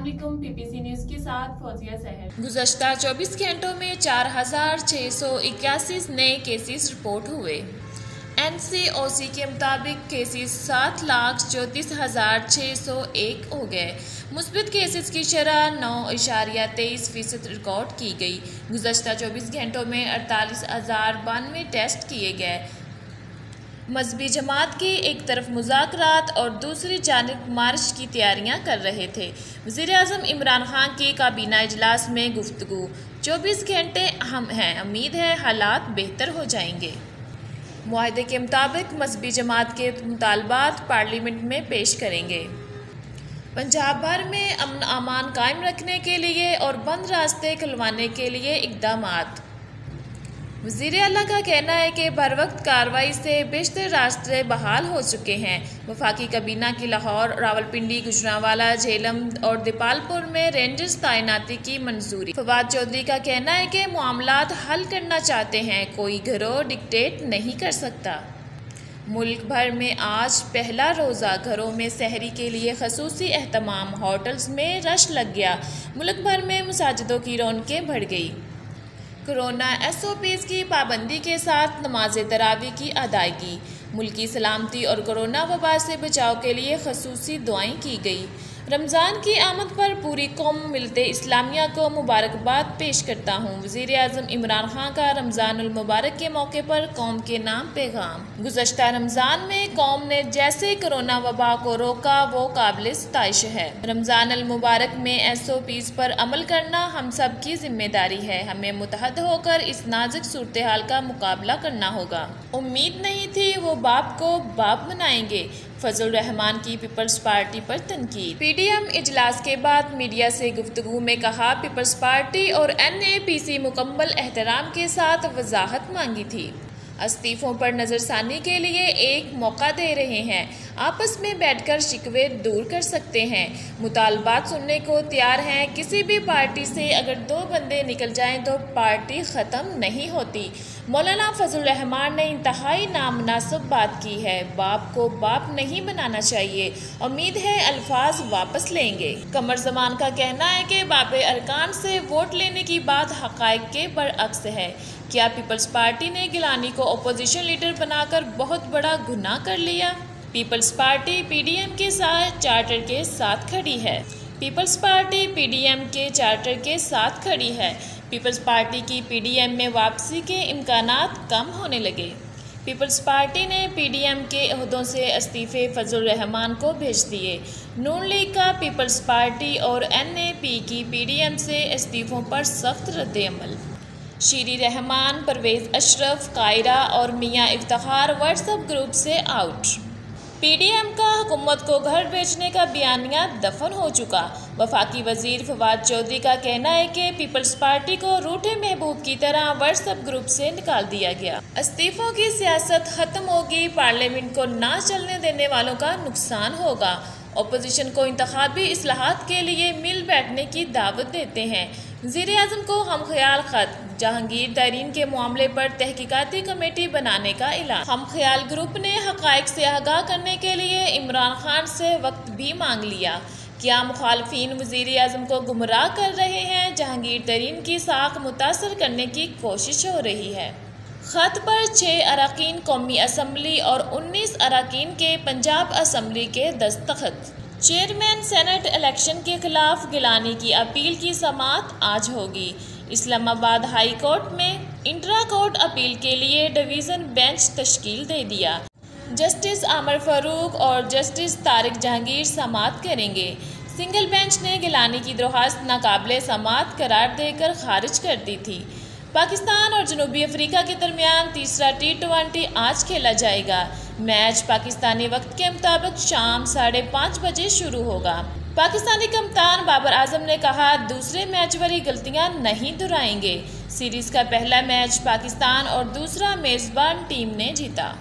Aslam PPC news के साथ फौजिया सहर। गुजशत 24 घंटों में चार हज़ार छः सौ इक्यासी नए केसेस रिपोर्ट हुए। एन सी ओ सी के मुताबिक केसेस सात लाख चौंतीस हज़ार छः सौ एक हो गए। मुस्बत केसेस की शरह नौ इशारिया तेईस फ़ीसद रिकॉर्ड की गई। गुजशत चौबीस घंटों में अड़तालीस हज़ार बानवे टेस्ट किए गए। मजहबी जमात के एक तरफ़ मुजाकरात और दूसरी जानब मार्च की तैयारियाँ कर रहे थे। वज़ी अजम इमरान खान के काबीना अजलास में गुफ्तु चौबीस घंटे अहम हैं। उम्मीद है हालात बेहतर हो जाएँगे। माहदे के मुताबिक मजहबी जमात के मुतालबात पार्लियामेंट में पेश करेंगे। पंजाब भर में अमन अमान कायम रखने के लिए और बंद रास्ते खुलवाने के लिए इकदाम वज़ीर अला का कहना है कि बर वक्त कार्रवाई से बेशतर रास्ते बहाल हो चुके हैं। वफाकी कबीना की लाहौर, रावलपिंडी, गुजरावाला, झेलम और दीपालपुर में रेंजर्स तैनाती की मंजूरी। फवाद चौधरी का कहना है कि मामला हल करना चाहते हैं, कोई घरों डिक्टेट नहीं कर सकता। मुल्क भर में आज पहला रोज़ा घरों में सहरी के लिए खसूसी अहतमाम होटल्स में रश लग गया। मुल्क भर में मसाजिदों की रौनकें बढ़ गई। कोरोना एस ओ पीज़ की पाबंदी के साथ नमाज़ तरावी की अदायगी। मुल्की सलामती और कोरोना वबा से बचाव के लिए खसूसी दुआएँ की गई। रमज़ान की आमद पर पूरी कौम मिलते इस्लामिया को मुबारकबाद पेश करता हूँ। वज़ी अजम इमरान खान का रमज़ान मुबारक के मौके पर कौम के नाम पैगाम। गुजशत रमज़ान में कौम ने जैसे कोरोना वबा को रोका, वो काबिल स्तश है। रमज़ान मुबारक में एस ओ पीज़ पर अमल करना हम सब की ज़िम्मेदारी है। हमें मुतहद होकर इस नाजुक सूरत हाल का मुकाबला करना होगा। उम्मीद नहीं थी वो बाप को बाप बनाएँगे फजल रहमान की पीपल्स पार्टी पर तनकीद। पीडीएम इजलास के बाद मीडिया से गुफ्तगु में कहा, पीपल्स पार्टी और एनएपीसी मुकम्मल एहतराम के साथ वजाहत मांगी थी। इस्तीफ़ों पर नज़रसानी के लिए एक मौका दे रहे हैं। आपस में बैठकर शिकवे दूर कर सकते हैं। मुतालबात सुनने को तैयार हैं, किसी भी पार्टी से अगर दो बंदे निकल जाएँ तो पार्टी ख़त्म नहीं होती। मौलाना फजल रहमान ने इंतहाई नामनासब बात की है। बाप को बाप नहीं बनाना चाहिए। उम्मीद है अल्फाज वापस लेंगे। कमर जमान का कहना है कि बाप अरकान से वोट लेने की बात हक़ के बरअक्स है। क्या पीपल्स पार्टी ने गिलानी को अपोजिशन लीडर बनाकर बहुत बड़ा गुनाह कर लिया? पीपल्स पार्टी पीडीएम के साथ, चार्टर के साथ खड़ी है। पीपल्स पार्टी पीडीएम के चार्टर के साथ खड़ी है। पीपल्स पार्टी की पीडीएम में वापसी के इम्कान कम होने लगे। पीपल्स पार्टी ने पीडीएम के अहदों से इस्तीफ़े फजल रहमान को भेज दिए। नून लीग का पीपल्स पार्टी और एनएपी की पीडीएम से इस्तीफ़ों पर सख्त रद्दमल शीरी रहमान, परवेज़ अशरफ, कायरा और मियाँ इफ्तार, व्हाट्सएप ग्रुप से आउट। पीडीएम का हुकूमत को घर बेचने का बयानिया दफन हो चुका। वफाकी वज़ीर फवाद चौधरी का कहना है कि पीपल्स पार्टी को रूठे महबूब की तरह व्हाट्सएप ग्रुप से निकाल दिया गया। इस्तीफों की सियासत खत्म होगी, पार्लियामेंट को ना चलने देने वालों का नुकसान होगा। अपोजिशन को इंतबी असलाहत के लिए मिल बैठने की दावत देते हैं। वज़ीर अजम को हम ख्याल खत जहांगीर तरीन के मामले पर तहकीकती कमेटी बनाने का ऐलान। हम ख्याल ग्रुप ने हक से आगाह करने के लिए इमरान खान से वक्त भी मांग लिया। क्या मुखालफी वज़ीर अजम को गुमराह कर रहे हैं? जहांगीर तरीन की साख मुतासर करने की कोशिश हो रही है। ख़त पर छः अरकान कौमी असम्बली और उन्नीस अरकान के पंजाब असम्बली के दस्तखत। चेयरमैन सेनेट इलेक्शन के खिलाफ गिलानी की अपील की समात आज होगी। इस्लामाबाद हाई कोर्ट में इंट्रा कोर्ट अपील के लिए डिवीज़न बेंच तश्कील दे दिया। जस्टिस आमर फारूक और जस्टिस तारिक जहांगीर समात करेंगे। सिंगल बेंच ने गिलानी की दरख्वास्त नाकबले समात करार देकर खारिज कर दी थी। पाकिस्तान और जनूबी अफ्रीका के दरमियान तीसरा टी ट्वेंटी आज खेला जाएगा। मैच पाकिस्तानी वक्त के मुताबिक शाम साढ़े पाँच बजे शुरू होगा। पाकिस्तानी कप्तान बाबर आज़म ने कहा, दूसरे मैच वाली गलतियाँ नहीं दोहराएँगे। सीरीज़ का पहला मैच पाकिस्तान और दूसरा मेज़बान टीम ने जीता।